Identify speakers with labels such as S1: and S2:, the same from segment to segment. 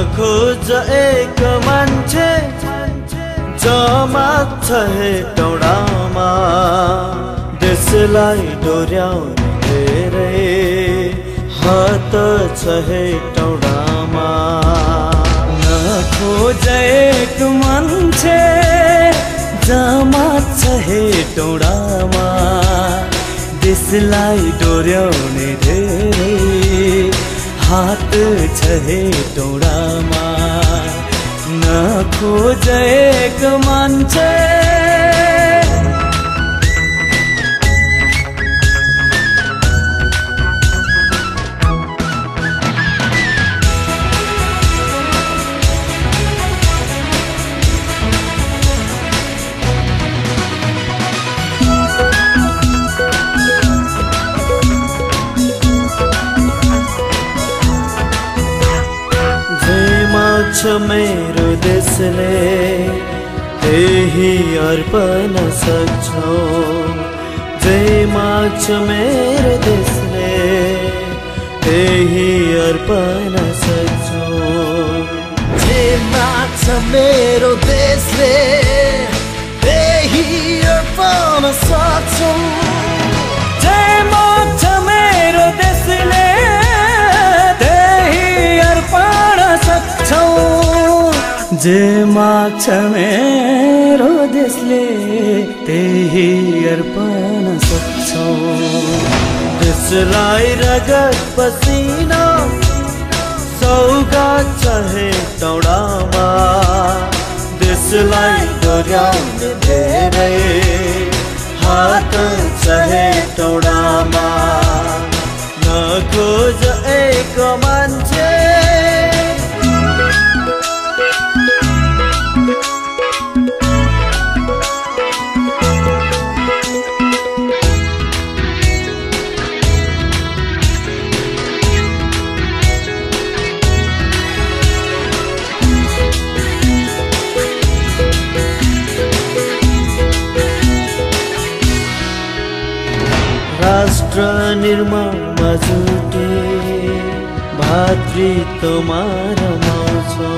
S1: नखोज एक मान्छे जमा छ हेटौडामा देशलाई डोर्याउने धेरै हात छ हेटौडामा नखोज एक मान्छे जमा छ हेटौडामा देशलाई डोर्याउने धेरै हात छ हेटौडामा नखोजेक मान्छे मेरो देशले त्यही अर्पण सक्छौ जय माछ मेरो देशले त्यही अर्पण सक्छौ जय माछ मेरो देशले सक्छौ जे माग्छ मेरो देशले त्यही अर्पण सक्छौ। देशलाई रगत पसिना सौगात चाहे टौडामा देशलाई डोर्याउने धेरै हात चाहे टौडामा नखोज एक मान्छे राष्ट्र निर्माणमा जुटे भातृत्वमा रमाउँछौ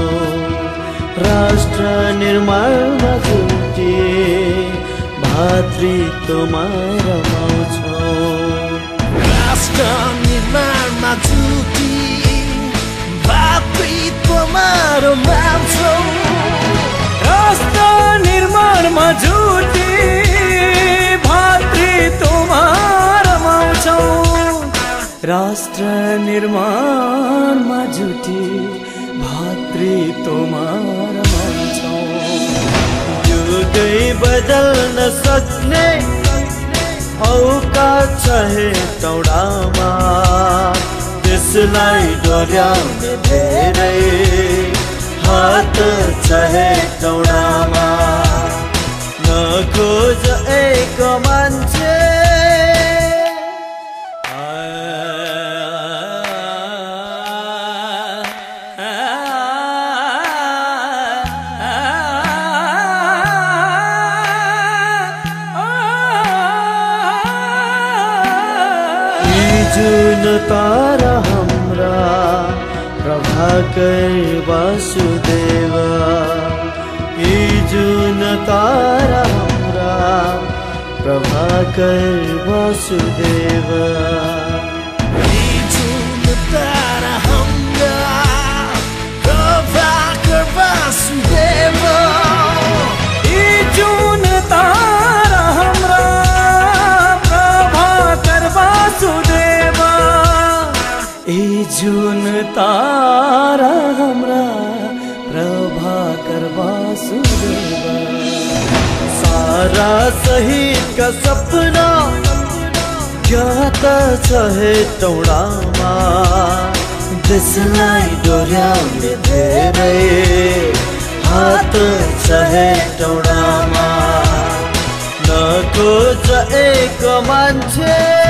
S1: राष्ट्र निर्माणमा जुटे भातृत्वमा रमाउँछौ
S2: राष्ट्र निर्माणमा जुटी भातृत्वमा रमाउँछौ
S1: निर्माणमा जुटे भातृत्वमा रमाउँछौ युगै बदल्न सक्ने औकात चाहे टौडामा त्यसलाई डोर्याउने धेरै चाहे टौडामा जुन तारा हाम्रा प्रभाकर वासुदेव। यी जुन तारा हाम्रा प्रभाकर वासुदेव। जुन तारा हाम्रा प्रभाकर वासुदेव। सारा सहितका सपना ज्ञात छ हेटौडामा देशलाई डोर्याउने धेरै हात छ हेटौडामा नखोज एक मान्छे